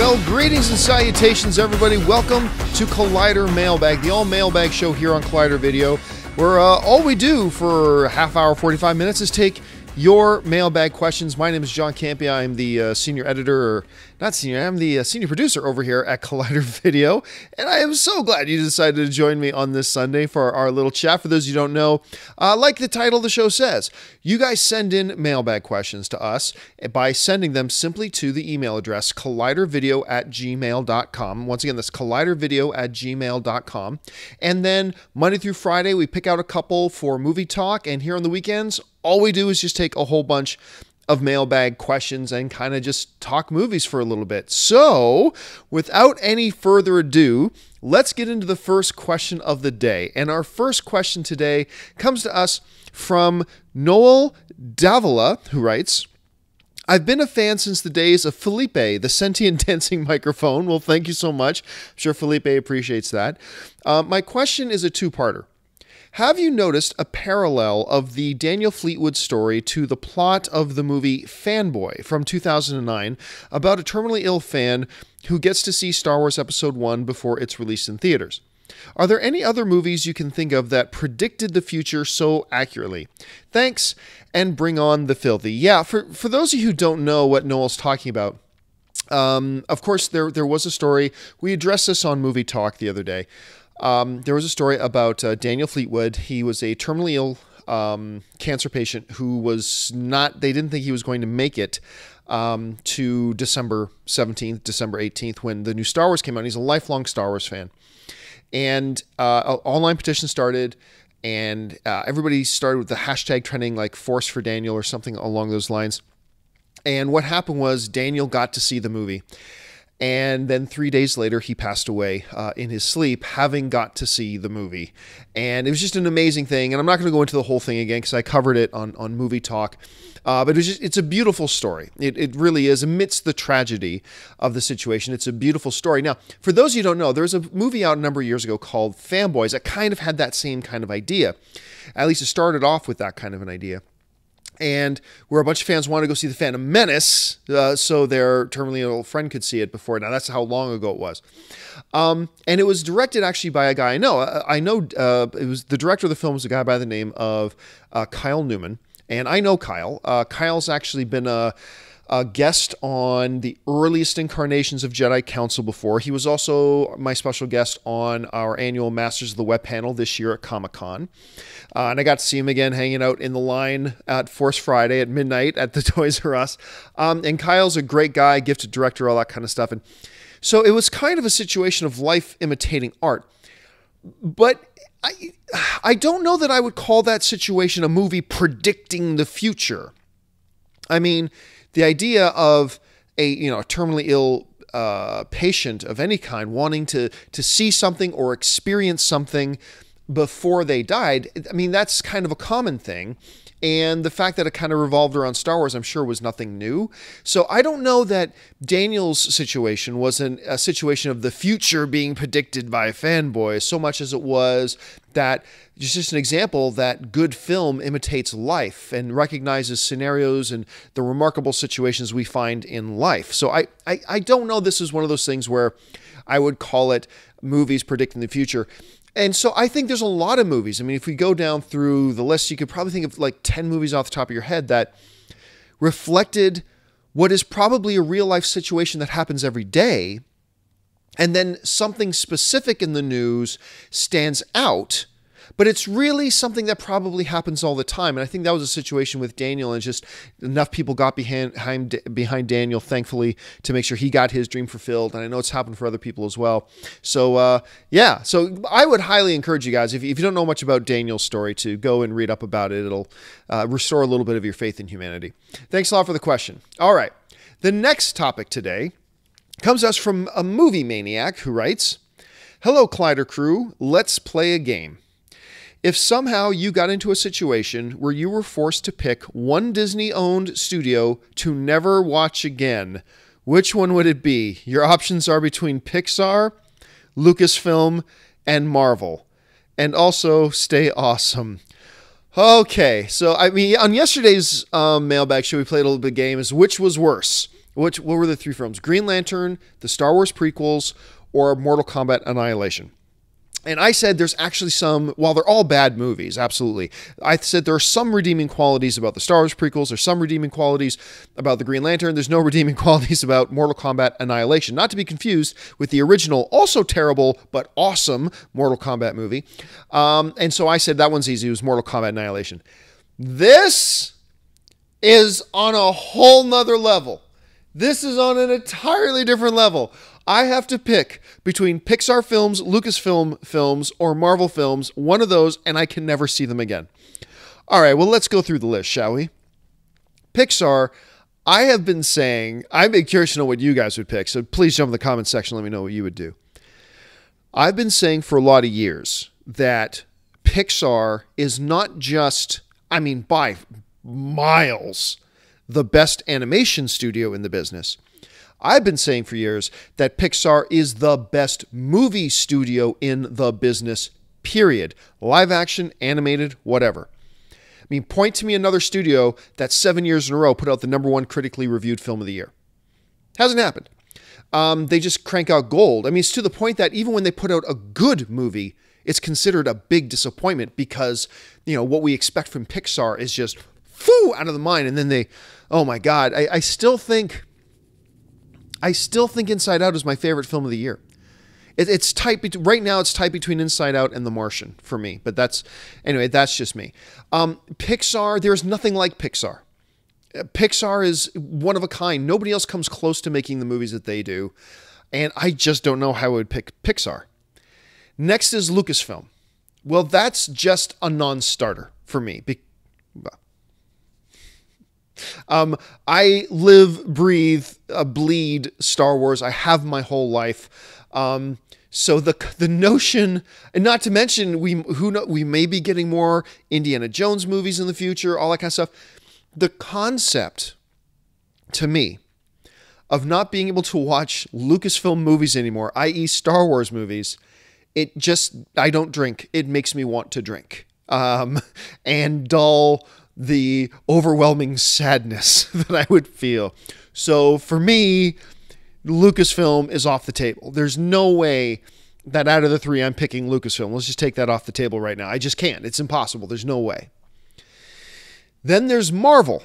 Well, greetings and salutations, everybody. Welcome to Collider Mailbag, the all mailbag show here on Collider Video, where uh, all we do for half hour, 45 minutes is take your mailbag questions. My name is John Campea. I'm the uh, senior editor, or not senior, I'm the uh, senior producer over here at Collider Video. And I am so glad you decided to join me on this Sunday for our little chat. For those you don't know, uh, like the title of the show says, you guys send in mailbag questions to us by sending them simply to the email address collidervideo at gmail.com. Once again, that's collidervideo at gmail.com. And then Monday through Friday, we pick out a couple for movie talk. And here on the weekends, all we do is just take a whole bunch of mailbag questions and kind of just talk movies for a little bit. So, without any further ado, let's get into the first question of the day. And our first question today comes to us from Noel Davila, who writes, I've been a fan since the days of Phellipe, the sentient dancing microphone. Well, thank you so much. I'm sure Phellipe appreciates that. Uh, my question is a two parter. Have you noticed a parallel of the Daniel Fleetwood story to the plot of the movie Fanboy from 2009 about a terminally ill fan who gets to see Star Wars Episode 1 before it's released in theaters? Are there any other movies you can think of that predicted the future so accurately? Thanks, and bring on the filthy. Yeah, for, for those of you who don't know what Noel's talking about, um, of course, there there was a story. We addressed this on Movie Talk the other day. Um, there was a story about uh, Daniel Fleetwood. He was a terminally ill um, cancer patient who was not, they didn't think he was going to make it um, to December 17th, December 18th, when the new Star Wars came out. He's a lifelong Star Wars fan. And uh, online petition started, and uh, everybody started with the hashtag trending like Force for Daniel or something along those lines. And what happened was Daniel got to see the movie. And then three days later, he passed away uh, in his sleep, having got to see the movie. And it was just an amazing thing. And I'm not going to go into the whole thing again because I covered it on, on Movie Talk. Uh, but it just, it's a beautiful story. It, it really is. Amidst the tragedy of the situation, it's a beautiful story. Now, for those of you who don't know, there was a movie out a number of years ago called Fanboys that kind of had that same kind of idea. At least it started off with that kind of an idea and where a bunch of fans wanted to go see the Phantom Menace, uh, so their terminally ill friend could see it before. Now that's how long ago it was, um, and it was directed actually by a guy I know. I, I know uh, it was the director of the film was a guy by the name of uh, Kyle Newman, and I know Kyle. Uh, Kyle's actually been a a guest on the earliest incarnations of Jedi Council before. He was also my special guest on our annual Masters of the Web panel this year at Comic Con. Uh, and I got to see him again hanging out in the line at Force Friday at midnight at the Toys R Us. Um, and Kyle's a great guy, gifted director, all that kind of stuff. And so it was kind of a situation of life imitating art. But I, I don't know that I would call that situation a movie predicting the future. I mean, the idea of a you know a terminally ill uh, patient of any kind wanting to to see something or experience something before they died. I mean, that's kind of a common thing. And the fact that it kind of revolved around Star Wars, I'm sure, was nothing new. So I don't know that Daniel's situation was an, a situation of the future being predicted by fanboys so much as it was that it's just an example that good film imitates life and recognizes scenarios and the remarkable situations we find in life. So I, I, I don't know this is one of those things where I would call it movies predicting the future. And so I think there's a lot of movies. I mean, if we go down through the list, you could probably think of like 10 movies off the top of your head that reflected what is probably a real life situation that happens every day. And then something specific in the news stands out but it's really something that probably happens all the time. And I think that was a situation with Daniel, and just enough people got behind behind Daniel, thankfully, to make sure he got his dream fulfilled. And I know it's happened for other people as well. So uh, yeah, so I would highly encourage you guys, if, if you don't know much about Daniel's story, to go and read up about it. It'll uh, restore a little bit of your faith in humanity. Thanks a lot for the question. All right, the next topic today comes to us from a movie maniac who writes. Hello, Collider crew. Let's play a game. If somehow you got into a situation where you were forced to pick one Disney owned studio to never watch again, which one would it be? Your options are between Pixar, Lucasfilm, and Marvel. And also, stay awesome. Okay, so I mean, on yesterday's um, mailbag show, we played a little bit of games. Which was worse? Which what were the three films? Green Lantern, the Star Wars prequels, or Mortal Kombat Annihilation. And I said there's actually some, while they're all bad movies, absolutely. I said there are some redeeming qualities about the Star Wars prequels. There's some redeeming qualities about the Green Lantern. There's no redeeming qualities about Mortal Kombat Annihilation. Not to be confused with the original, also terrible but awesome Mortal Kombat movie. Um, and so I said that one's easy. It was Mortal Kombat Annihilation. This is on a whole nother level. This is on an entirely different level. I have to pick between Pixar films, Lucasfilm films, or Marvel films, one of those, and I can never see them again. All right, well, let's go through the list, shall we? Pixar, I have been saying, I've been curious to know what you guys would pick, so please jump in the comments section, let me know what you would do. I've been saying for a lot of years that Pixar is not just, I mean, by miles, the best animation studio in the business. I've been saying for years that Pixar is the best movie studio in the business, period. Live action, animated, whatever. I mean, point to me another studio that seven years in a row put out the number one critically reviewed film of the year. Hasn't happened. Um, they just crank out gold. I mean, it's to the point that even when they put out a good movie, it's considered a big disappointment because, you know, what we expect from Pixar is just foo out of the mind. And then they, oh my God, I, I still think I still think Inside Out is my favorite film of the year. It, it's tight be- right now. It's tight between Inside Out and The Martian for me. But that's anyway. That's just me. Um, Pixar. There's nothing like Pixar. Uh, Pixar is one of a kind. Nobody else comes close to making the movies that they do, and I just don't know how I would pick Pixar. Next is Lucasfilm. Well, that's just a non-starter for me. Um, I live, breathe, uh, bleed Star Wars. I have my whole life. Um, so the the notion, and not to mention, we who know we may be getting more Indiana Jones movies in the future, all that kind of stuff. The concept, to me, of not being able to watch Lucasfilm movies anymore, i.e., Star Wars movies, it just I don't drink. It makes me want to drink. Um, and dull the overwhelming sadness that I would feel. So for me, Lucasfilm is off the table. There's no way that out of the three I'm picking Lucasfilm. Let's just take that off the table right now. I just can't. It's impossible. There's no way. Then there's Marvel.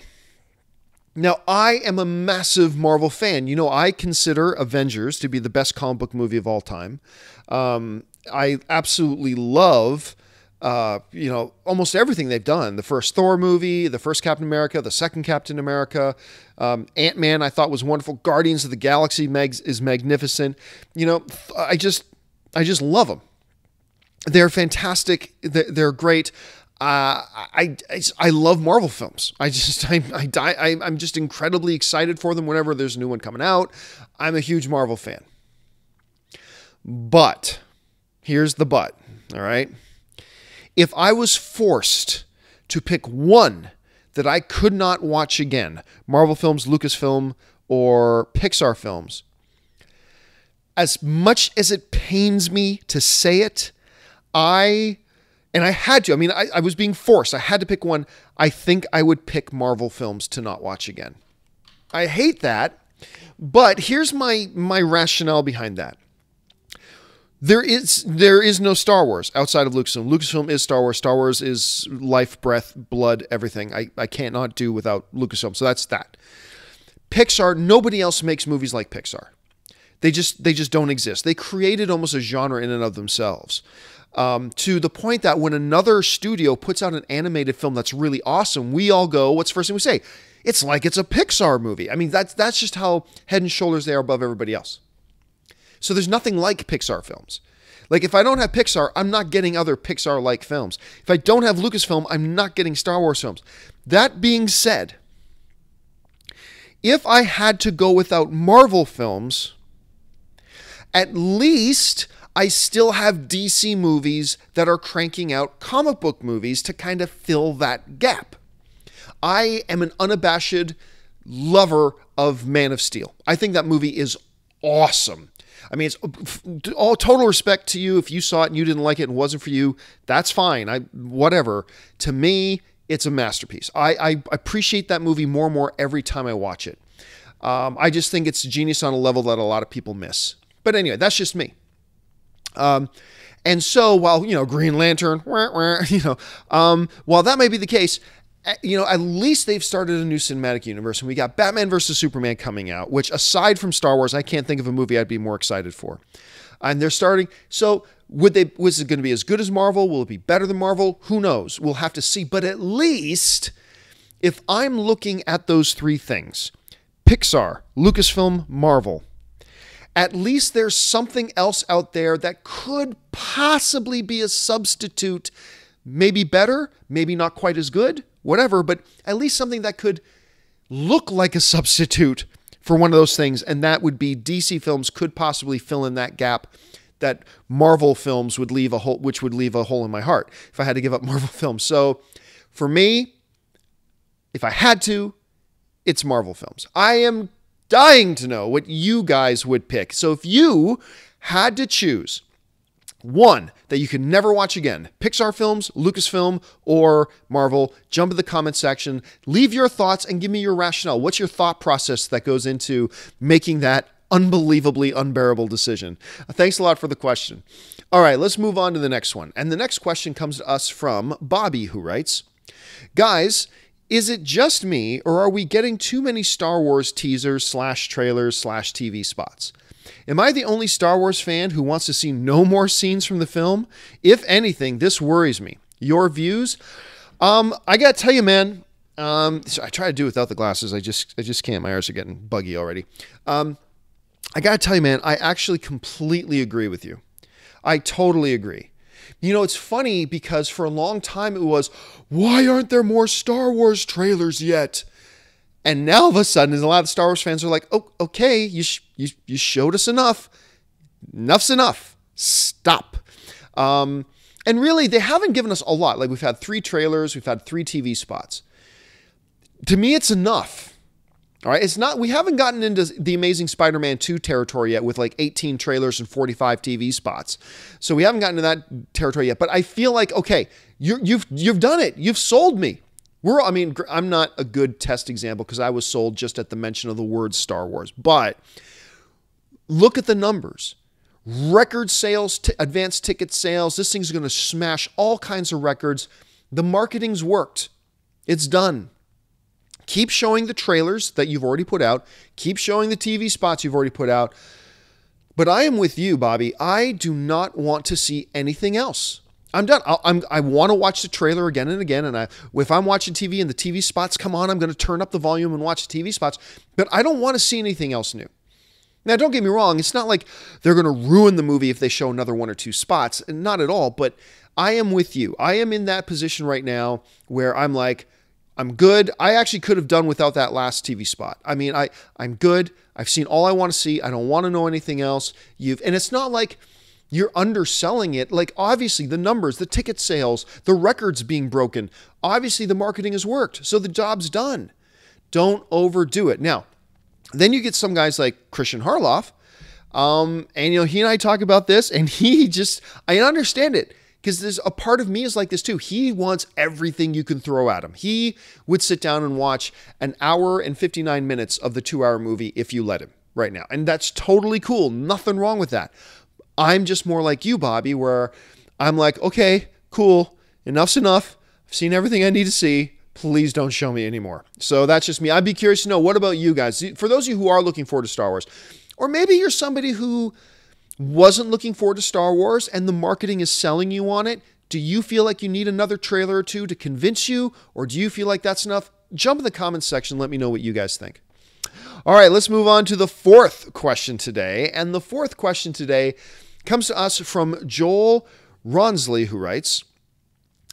Now, I am a massive Marvel fan. You know, I consider Avengers to be the best comic book movie of all time. Um, I absolutely love uh, you know, almost everything they've done. The first Thor movie, the first Captain America, the second Captain America, um, Ant Man, I thought was wonderful. Guardians of the Galaxy is magnificent. You know, I just, I just love them. They're fantastic. They're, they're great. Uh, I, I, I love Marvel films. I just I, I die I, I'm just incredibly excited for them whenever there's a new one coming out. I'm a huge Marvel fan. But here's the but. All right. If I was forced to pick one that I could not watch again, Marvel films, Lucasfilm, or Pixar films, as much as it pains me to say it, I, and I had to, I mean, I, I was being forced, I had to pick one. I think I would pick Marvel films to not watch again. I hate that, but here's my my rationale behind that. There is there is no Star Wars outside of Lucasfilm. Lucasfilm is Star Wars. Star Wars is life, breath, blood, everything. I, I can't not do without Lucasfilm. So that's that. Pixar, nobody else makes movies like Pixar. They just they just don't exist. They created almost a genre in and of themselves. Um, to the point that when another studio puts out an animated film that's really awesome, we all go, what's the first thing we say? It's like it's a Pixar movie. I mean, that's that's just how head and shoulders they are above everybody else. So there's nothing like Pixar films. Like if I don't have Pixar, I'm not getting other Pixar like films. If I don't have Lucasfilm, I'm not getting Star Wars films. That being said, if I had to go without Marvel films, at least I still have DC movies that are cranking out comic book movies to kind of fill that gap. I am an unabashed lover of Man of Steel. I think that movie is awesome. I mean, it's all total respect to you. If you saw it and you didn't like it and wasn't for you, that's fine. I whatever. To me, it's a masterpiece. I, I appreciate that movie more and more every time I watch it. Um, I just think it's genius on a level that a lot of people miss. But anyway, that's just me. Um, and so while, you know, Green Lantern, wah, wah, you know, um, while that may be the case, you know, at least they've started a new cinematic universe and we got Batman versus Superman coming out, which aside from Star Wars, I can't think of a movie I'd be more excited for. And they're starting, so would they was it going to be as good as Marvel? Will it be better than Marvel? Who knows? We'll have to see. But at least if I'm looking at those three things, Pixar, Lucasfilm, Marvel, at least there's something else out there that could possibly be a substitute, maybe better, maybe not quite as good, whatever, but at least something that could look like a substitute for one of those things. And that would be DC films could possibly fill in that gap that Marvel films would leave a hole, which would leave a hole in my heart if I had to give up Marvel films. So for me, if I had to, it's Marvel films. I am dying to know what you guys would pick. So if you had to choose one that you can never watch again Pixar films, Lucasfilm, or Marvel. Jump in the comment section, leave your thoughts, and give me your rationale. What's your thought process that goes into making that unbelievably unbearable decision? Thanks a lot for the question. All right, let's move on to the next one. And the next question comes to us from Bobby, who writes Guys, is it just me, or are we getting too many Star Wars teasers slash trailers slash TV spots? Am I the only Star Wars fan who wants to see no more scenes from the film? If anything, this worries me. Your views? Um, I gotta tell you, man. Um, so I try to do without the glasses. I just, I just can't. My eyes are getting buggy already. Um, I gotta tell you, man. I actually completely agree with you. I totally agree. You know, it's funny because for a long time it was, why aren't there more Star Wars trailers yet? And now all of a sudden, a lot of Star Wars fans are like, oh, okay, you, sh- you, you showed us enough. Enough's enough. Stop. Um, and really, they haven't given us a lot. Like we've had three trailers, we've had three TV spots. To me, it's enough. All right, it's not. We haven't gotten into the Amazing Spider-Man 2 territory yet with like 18 trailers and 45 TV spots. So we haven't gotten to that territory yet. But I feel like okay, you you've you've done it. You've sold me. We're. I mean, I'm not a good test example because I was sold just at the mention of the word Star Wars. But look at the numbers. Record sales, t- advanced ticket sales. This thing's going to smash all kinds of records. The marketing's worked. It's done. Keep showing the trailers that you've already put out. Keep showing the TV spots you've already put out. But I am with you, Bobby. I do not want to see anything else. I'm done. i I'm, i want to watch the trailer again and again. And I, if I'm watching TV and the TV spots come on, I'm going to turn up the volume and watch the TV spots. But I don't want to see anything else new. Now, don't get me wrong. It's not like they're going to ruin the movie if they show another one or two spots. Not at all. But I am with you. I am in that position right now where I'm like, I'm good. I actually could have done without that last TV spot. I mean, I I'm good. I've seen all I want to see. I don't want to know anything else. You've and it's not like you're underselling it. Like obviously the numbers, the ticket sales, the records being broken. Obviously the marketing has worked. So the job's done. Don't overdo it. Now, then you get some guys like Christian Harloff. Um, and you know, he and I talk about this, and he just I understand it because there's a part of me is like this too. He wants everything you can throw at him. He would sit down and watch an hour and 59 minutes of the two hour movie if you let him right now. And that's totally cool. Nothing wrong with that. I'm just more like you, Bobby, where I'm like, okay, cool, enough's enough. I've seen everything I need to see. Please don't show me anymore. So that's just me. I'd be curious to know what about you guys? For those of you who are looking forward to Star Wars, or maybe you're somebody who wasn't looking forward to Star Wars and the marketing is selling you on it, do you feel like you need another trailer or two to convince you, or do you feel like that's enough? Jump in the comments section. Let me know what you guys think. All right, let's move on to the fourth question today. And the fourth question today comes to us from Joel Rawnsley, who writes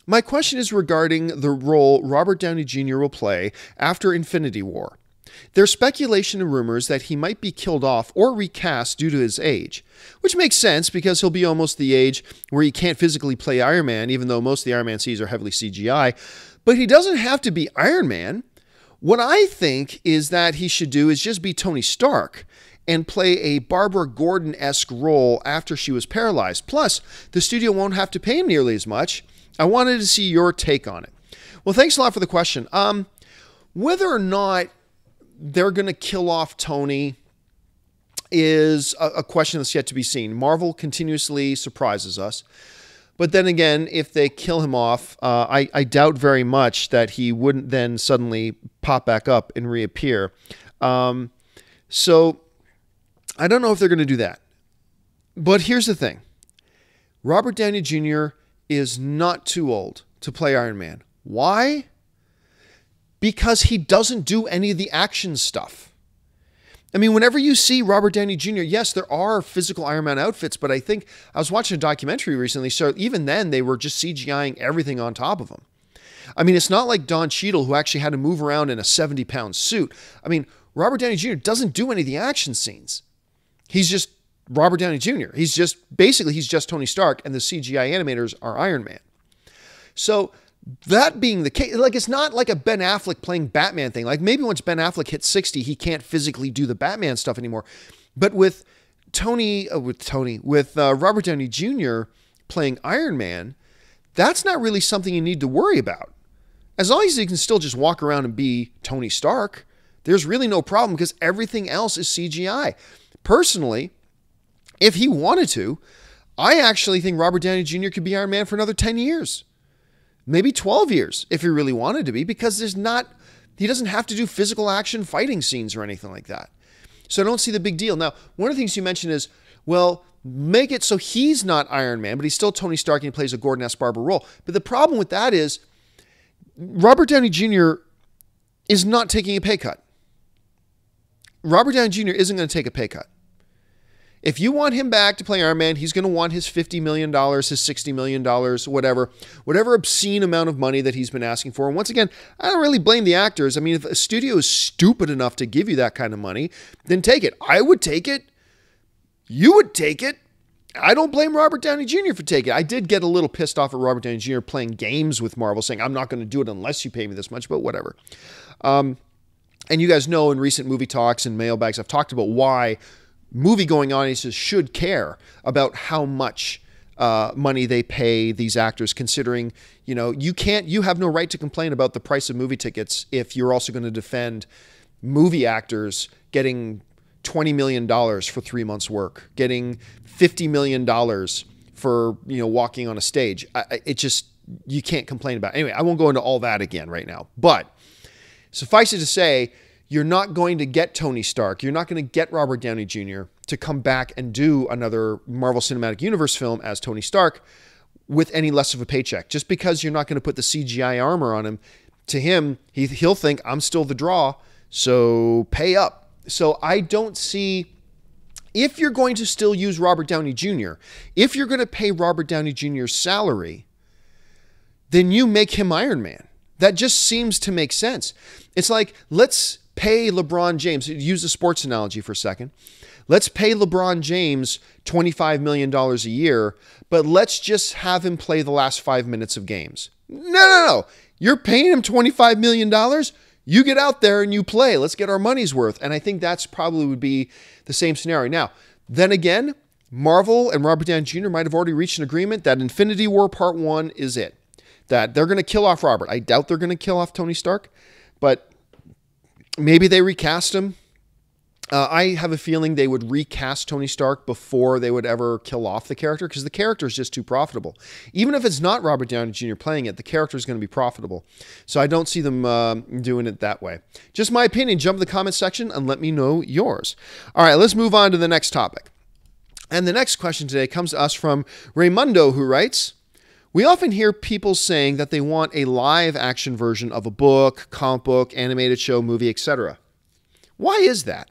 My question is regarding the role Robert Downey Jr. will play after Infinity War. There's speculation and rumors that he might be killed off or recast due to his age, which makes sense because he'll be almost the age where he can't physically play Iron Man, even though most of the Iron Man scenes are heavily CGI. But he doesn't have to be Iron Man. What I think is that he should do is just be Tony Stark and play a Barbara Gordon esque role after she was paralyzed. Plus, the studio won't have to pay him nearly as much. I wanted to see your take on it. Well, thanks a lot for the question. Um, whether or not they're going to kill off Tony is a, a question that's yet to be seen. Marvel continuously surprises us. But then again, if they kill him off, uh, I, I, doubt very much that he wouldn't then suddenly pop back up and reappear. Um, so I don't know if they're going to do that. But here's the thing Robert Downey Jr. is not too old to play Iron Man. Why? Because he doesn't do any of the action stuff. I mean, whenever you see Robert Downey Jr., yes, there are physical Iron Man outfits, but I think I was watching a documentary recently, so even then they were just CGIing everything on top of him. I mean, it's not like Don Cheadle who actually had to move around in a 70 pound suit. I mean, Robert Downey Jr. doesn't do any of the action scenes. He's just Robert Downey Jr. He's just basically he's just Tony Stark, and the CGI animators are Iron Man. So that being the case, like it's not like a Ben Affleck playing Batman thing. Like maybe once Ben Affleck hits 60, he can't physically do the Batman stuff anymore. But with Tony, uh, with Tony, with uh, Robert Downey Jr. playing Iron Man, that's not really something you need to worry about. As long as he can still just walk around and be Tony Stark, there's really no problem because everything else is CGI. Personally, if he wanted to, I actually think Robert Downey Jr. could be Iron Man for another 10 years maybe 12 years if he really wanted to be, because there's not, he doesn't have to do physical action fighting scenes or anything like that. So I don't see the big deal. Now, one of the things you mentioned is, well, make it so he's not Iron Man, but he's still Tony Stark and he plays a Gordon S. Barber role. But the problem with that is Robert Downey Jr. is not taking a pay cut. Robert Downey Jr. isn't going to take a pay cut. If you want him back to play Iron Man, he's going to want his $50 million, his $60 million, whatever, whatever obscene amount of money that he's been asking for. And once again, I don't really blame the actors. I mean, if a studio is stupid enough to give you that kind of money, then take it. I would take it. You would take it. I don't blame Robert Downey Jr. for taking it. I did get a little pissed off at Robert Downey Jr. playing games with Marvel, saying, I'm not going to do it unless you pay me this much, but whatever. Um, and you guys know in recent movie talks and mailbags, I've talked about why movie going audiences should care about how much uh, money they pay these actors considering you know you can't you have no right to complain about the price of movie tickets if you're also going to defend movie actors getting 20 million dollars for 3 months work getting 50 million dollars for you know walking on a stage I, it just you can't complain about it. anyway I won't go into all that again right now but suffice it to say you're not going to get Tony Stark. You're not going to get Robert Downey Jr. to come back and do another Marvel Cinematic Universe film as Tony Stark with any less of a paycheck. Just because you're not going to put the CGI armor on him, to him, he, he'll think I'm still the draw, so pay up. So I don't see if you're going to still use Robert Downey Jr., if you're going to pay Robert Downey Jr.'s salary, then you make him Iron Man. That just seems to make sense. It's like, let's pay LeBron James, use a sports analogy for a second. Let's pay LeBron James $25 million a year, but let's just have him play the last five minutes of games. No, no, no. You're paying him $25 million. You get out there and you play. Let's get our money's worth. And I think that's probably would be the same scenario. Now, then again, Marvel and Robert Downey Jr. might have already reached an agreement that Infinity War Part 1 is it. That they're going to kill off Robert. I doubt they're going to kill off Tony Stark, but maybe they recast him. Uh, I have a feeling they would recast Tony Stark before they would ever kill off the character because the character is just too profitable. Even if it's not Robert Downey Jr. playing it, the character is going to be profitable. So I don't see them uh, doing it that way. Just my opinion. Jump in the comment section and let me know yours. All right, let's move on to the next topic. And the next question today comes to us from Raymundo, who writes we often hear people saying that they want a live action version of a book, comic book, animated show, movie, etc. Why is that?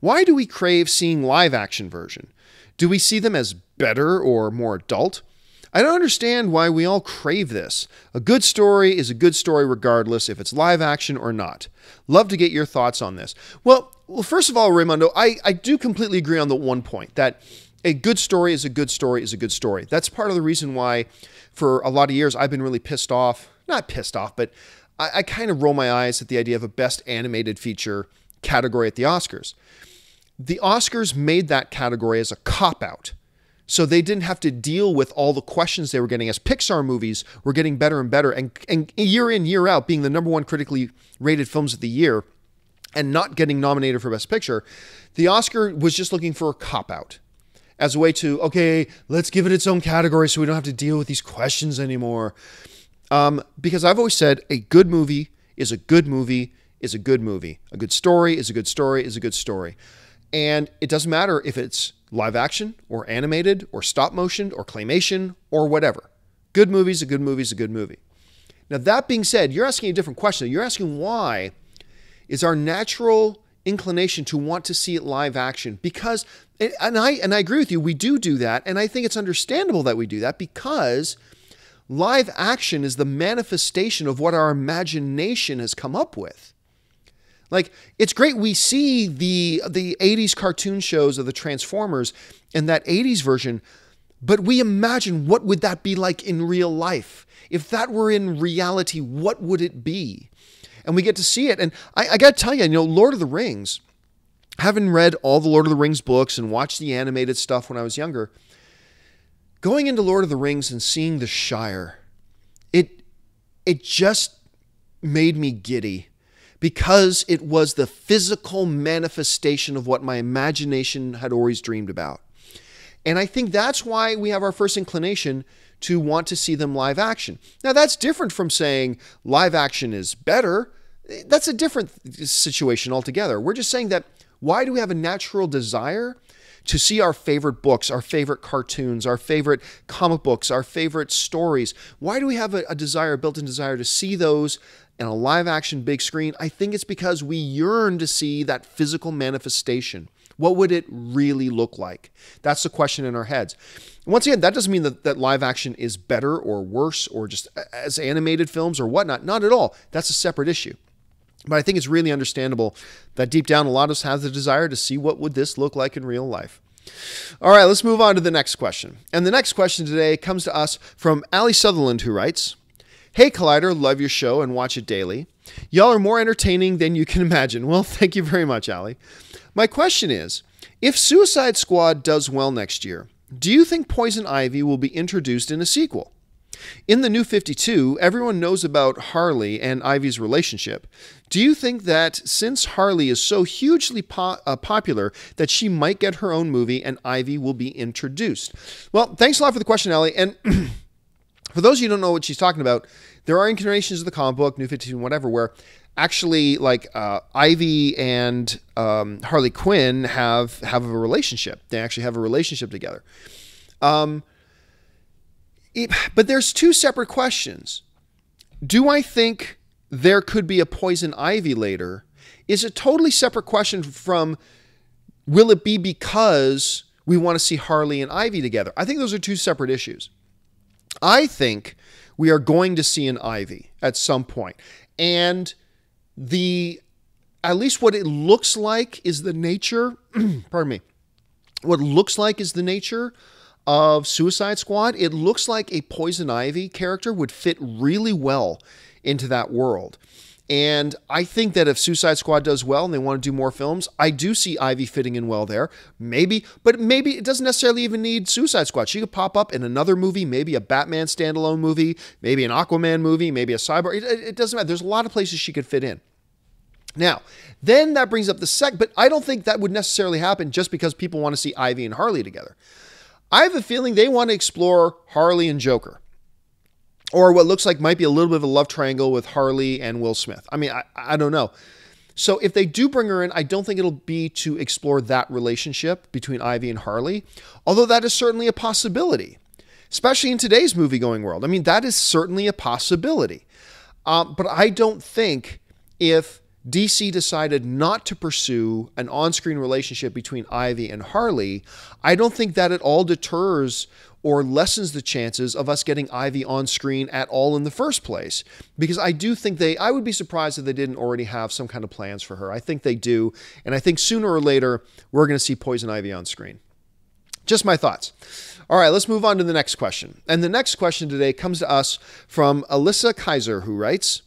Why do we crave seeing live action version? Do we see them as better or more adult? I don't understand why we all crave this. A good story is a good story regardless if it's live action or not. Love to get your thoughts on this. Well, well first of all, Raymundo, I, I do completely agree on the one point that a good story is a good story is a good story. That's part of the reason why for a lot of years, I've been really pissed off. Not pissed off, but I, I kind of roll my eyes at the idea of a best animated feature category at the Oscars. The Oscars made that category as a cop out. So they didn't have to deal with all the questions they were getting as Pixar movies were getting better and better. And, and year in, year out, being the number one critically rated films of the year, and not getting nominated for Best Picture, the Oscar was just looking for a cop out as a way to, okay, let's give it its own category so we don't have to deal with these questions anymore. Um, because I've always said a good movie is a good movie is a good movie. A good story is a good story is a good story. And it doesn't matter if it's live action or animated or stop motion or claymation or whatever. Good movie's a good movie is a good movie. Now, that being said, you're asking a different question. You're asking why is our natural inclination to want to see it live action because and I and I agree with you we do do that and I think it's understandable that we do that because live action is the manifestation of what our imagination has come up with. Like it's great we see the the 80s cartoon shows of the Transformers and that 80s version but we imagine what would that be like in real life? If that were in reality what would it be and we get to see it. And I, I got to tell you, you know, Lord of the Rings, having read all the Lord of the Rings books and watched the animated stuff when I was younger, going into Lord of the Rings and seeing the Shire, it it just made me giddy because it was the physical manifestation of what my imagination had always dreamed about. And I think that's why we have our first inclination to want to see them live action. Now, that's different from saying live action is better. That's a different situation altogether. We're just saying that why do we have a natural desire to see our favorite books, our favorite cartoons, our favorite comic books, our favorite stories? Why do we have a, a desire, a built in desire to see those in a live action big screen? I think it's because we yearn to see that physical manifestation. What would it really look like? That's the question in our heads. Once again, that doesn't mean that, that live action is better or worse or just as animated films or whatnot. Not at all. That's a separate issue. But I think it's really understandable that deep down, a lot of us have the desire to see what would this look like in real life. All right, let's move on to the next question. And the next question today comes to us from Ali Sutherland, who writes, Hey Collider, love your show and watch it daily. Y'all are more entertaining than you can imagine. Well, thank you very much, Ali. My question is if Suicide Squad does well next year, do you think Poison Ivy will be introduced in a sequel? In the New 52, everyone knows about Harley and Ivy's relationship. Do you think that since Harley is so hugely po- uh, popular that she might get her own movie and Ivy will be introduced? Well, thanks a lot for the question, Ellie. And for those of you who don't know what she's talking about, there are incarnations of the comic book, New 52, whatever, where actually like uh, Ivy and um, Harley Quinn have have a relationship. They actually have a relationship together. Um, it, but there's two separate questions. Do I think there could be a poison ivy later? Is a totally separate question from will it be because we want to see Harley and Ivy together? I think those are two separate issues. I think we are going to see an Ivy at some point. And the at least what it looks like is the nature, pardon me, what looks like is the nature of Suicide Squad. It looks like a Poison Ivy character would fit really well into that world. And I think that if Suicide Squad does well and they want to do more films, I do see Ivy fitting in well there. Maybe, but maybe it doesn't necessarily even need Suicide Squad. She could pop up in another movie, maybe a Batman standalone movie, maybe an Aquaman movie, maybe a Cyborg. It, it doesn't matter. There's a lot of places she could fit in. Now, then that brings up the sec, but I don't think that would necessarily happen just because people want to see Ivy and Harley together. I have a feeling they want to explore Harley and Joker. Or what looks like might be a little bit of a love triangle with Harley and Will Smith. I mean, I, I don't know. So if they do bring her in, I don't think it'll be to explore that relationship between Ivy and Harley, although that is certainly a possibility, especially in today's movie going world. I mean, that is certainly a possibility. Um, but I don't think if DC decided not to pursue an on screen relationship between Ivy and Harley, I don't think that at all deters or lessens the chances of us getting Ivy on screen at all in the first place. Because I do think they, I would be surprised if they didn't already have some kind of plans for her. I think they do. And I think sooner or later, we're going to see Poison Ivy on screen. Just my thoughts. All right, let's move on to the next question. And the next question today comes to us from Alyssa Kaiser, who writes,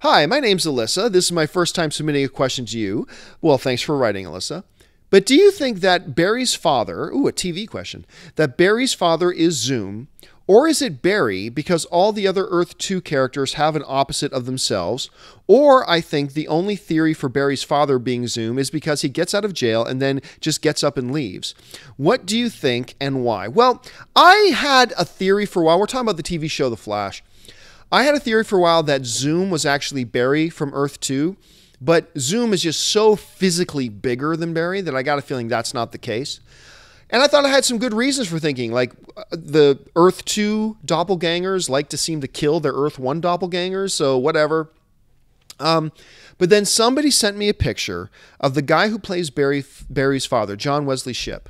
Hi, my name's Alyssa. This is my first time submitting a question to you. Well, thanks for writing, Alyssa. But do you think that Barry's father, ooh, a TV question, that Barry's father is Zoom, Or is it Barry because all the other Earth 2 characters have an opposite of themselves? Or I think the only theory for Barry's father being Zoom is because he gets out of jail and then just gets up and leaves. What do you think and why? Well, I had a theory for a while. We're talking about the TV show The Flash. I had a theory for a while that Zoom was actually Barry from Earth 2, but Zoom is just so physically bigger than Barry that I got a feeling that's not the case. And I thought I had some good reasons for thinking. Like uh, the Earth 2 doppelgangers like to seem to kill their Earth 1 doppelgangers, so whatever. Um, but then somebody sent me a picture of the guy who plays Barry, Barry's father, John Wesley Shipp.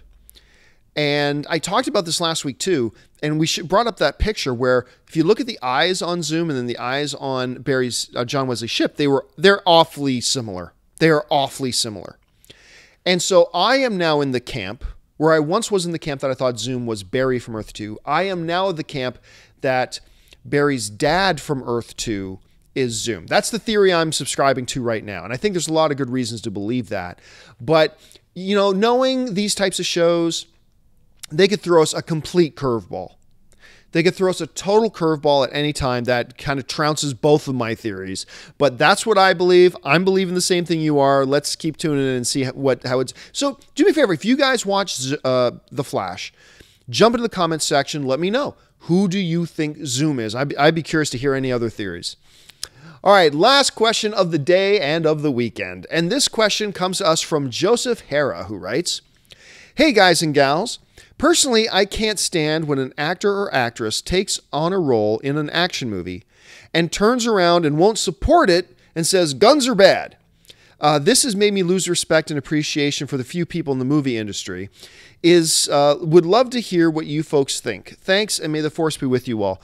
And I talked about this last week too, and we brought up that picture where if you look at the eyes on Zoom and then the eyes on Barry's uh, John Wesley Shipp, they were they're awfully similar. They are awfully similar. And so I am now in the camp where I once was in the camp that I thought Zoom was Barry from Earth 2, I am now in the camp that Barry's dad from Earth 2 is Zoom. That's the theory I'm subscribing to right now. And I think there's a lot of good reasons to believe that. But, you know, knowing these types of shows, they could throw us a complete curveball. They could throw us a total curveball at any time that kind of trounces both of my theories. But that's what I believe. I'm believing the same thing you are. Let's keep tuning in and see what how it's. So do me a favor. If you guys watch uh, The Flash, jump into the comments section. Let me know. Who do you think Zoom is? I'd I'd be curious to hear any other theories. All right, last question of the day and of the weekend. And this question comes to us from Joseph Hera, who writes Hey, guys and gals. Personally, I can't stand when an actor or actress takes on a role in an action movie and turns around and won't support it and says guns are bad. Uh, this has made me lose respect and appreciation for the few people in the movie industry. Is uh, would love to hear what you folks think. Thanks, and may the force be with you all.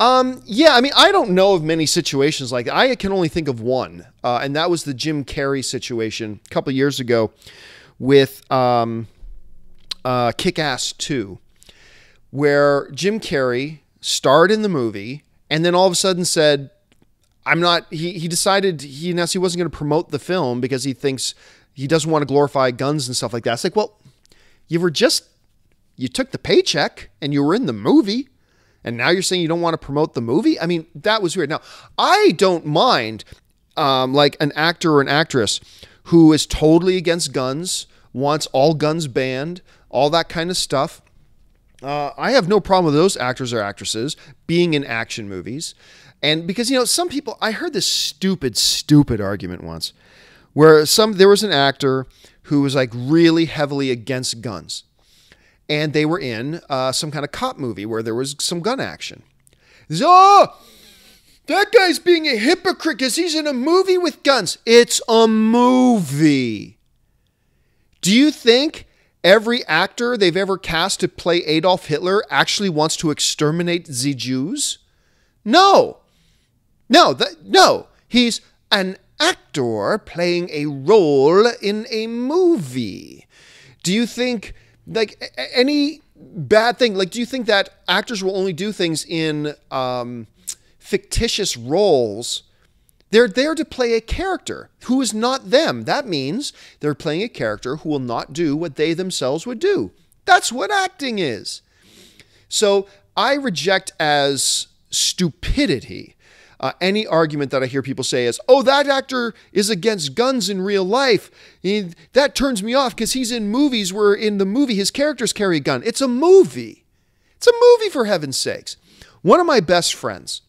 Um, yeah, I mean, I don't know of many situations like that. I can only think of one, uh, and that was the Jim Carrey situation a couple years ago with um, uh, Kick Ass 2, where Jim Carrey starred in the movie and then all of a sudden said, I'm not, he, he decided he announced he wasn't going to promote the film because he thinks he doesn't want to glorify guns and stuff like that. It's like, well, you were just, you took the paycheck and you were in the movie and now you're saying you don't want to promote the movie? I mean, that was weird. Now, I don't mind um, like an actor or an actress who is totally against guns, wants all guns banned, all that kind of stuff. Uh, I have no problem with those actors or actresses being in action movies. And because, you know, some people, I heard this stupid, stupid argument once where some, there was an actor who was like really heavily against guns. And they were in uh, some kind of cop movie where there was some gun action. oh, that guy's being a hypocrite because he's in a movie with guns. It's a movie. Do you think every actor they've ever cast to play Adolf Hitler actually wants to exterminate the Jews? No. No, no. He's an actor playing a role in a movie. Do you think like any bad thing like do you think that actors will only do things in um, fictitious roles they're there to play a character who is not them. That means they're playing a character who will not do what they themselves would do. That's what acting is. So I reject as stupidity uh, any argument that I hear people say is, oh, that actor is against guns in real life. He, that turns me off because he's in movies where in the movie his characters carry a gun. It's a movie. It's a movie, for heaven's sakes. One of my best friends,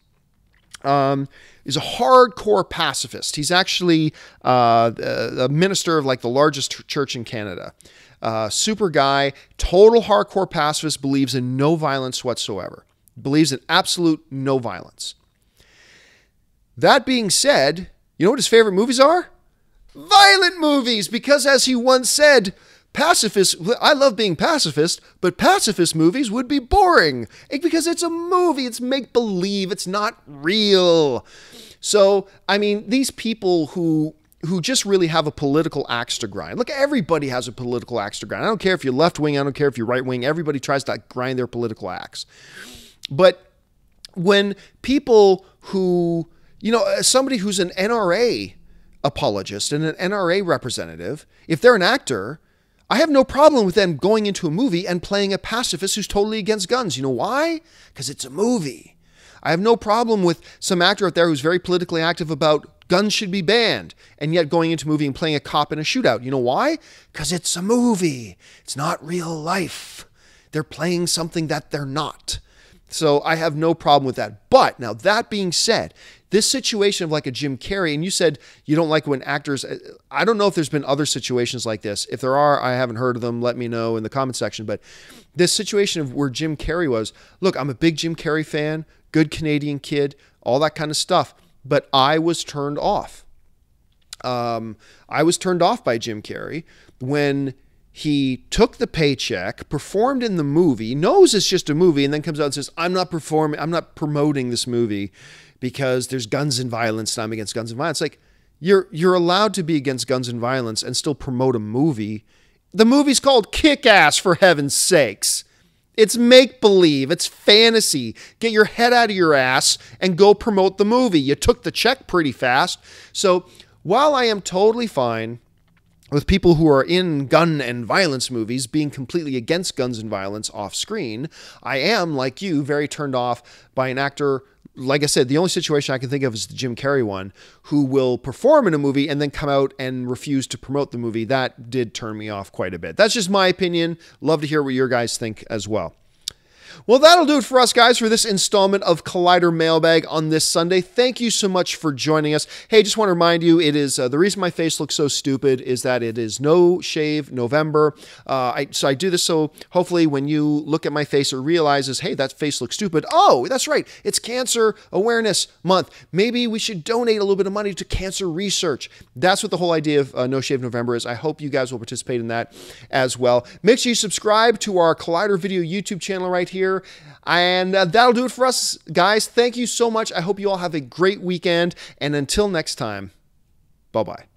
um, is a hardcore pacifist. He's actually uh, a minister of like the largest church in Canada. Uh, super guy, total hardcore pacifist, believes in no violence whatsoever. Believes in absolute no violence. That being said, you know what his favorite movies are? Violent movies, because as he once said, pacifist I love being pacifist, but pacifist movies would be boring eh, because it's a movie, it's make believe, it's not real. So, I mean, these people who who just really have a political axe to grind. Look, everybody has a political axe to grind. I don't care if you're left wing, I don't care if you're right wing, everybody tries to grind their political axe. But when people who, you know, uh, somebody who's an NRA apologist and an NRA representative, if they're an actor, I have no problem with them going into a movie and playing a pacifist who's totally against guns. You know why? Because it's a movie. I have no problem with some actor out there who's very politically active about guns should be banned and yet going into a movie and playing a cop in a shootout. You know why? Because it's a movie. It's not real life. They're playing something that they're not. So I have no problem with that. But now, that being said, this situation of like a Jim Carrey, and you said you don't like when actors, I don't know if there's been other situations like this. If there are, I haven't heard of them. Let me know in the comment section. But this situation of where Jim Carrey was, look, I'm a big Jim Carrey fan, good Canadian kid, all that kind of stuff. But I was turned off. Um, I was turned off by Jim Carrey when he took the paycheck, performed in the movie, knows it's just a movie, and then comes out and says, I'm not performing, I'm not promoting this movie because there's guns and violence and I'm against guns and violence. Like you're you're allowed to be against guns and violence and still promote a movie. The movie's called Kick Ass for heaven's sakes. It's make believe, it's fantasy. Get your head out of your ass and go promote the movie. You took the check pretty fast. So, while I am totally fine with people who are in gun and violence movies being completely against guns and violence off screen, I am, like you, very turned off by an actor like I said, the only situation I can think of is the Jim Carrey one, who will perform in a movie and then come out and refuse to promote the movie. That did turn me off quite a bit. That's just my opinion. Love to hear what your guys think as well. Well, that'll do it for us, guys, for this installment of Collider Mailbag on this Sunday. Thank you so much for joining us. Hey, just want to remind you, it is uh, the reason my face looks so stupid is that it is no shave November. Uh, I, so I do this so hopefully when you look at my face, it realizes, hey, that face looks stupid. Oh, that's right, it's Cancer Awareness Month. Maybe we should donate a little bit of money to cancer research. That's what the whole idea of uh, No Shave November is. I hope you guys will participate in that as well. Make sure you subscribe to our Collider Video YouTube channel right here here. And uh, that'll do it for us, guys. Thank you so much. I hope you all have a great weekend. And until next time, bye bye.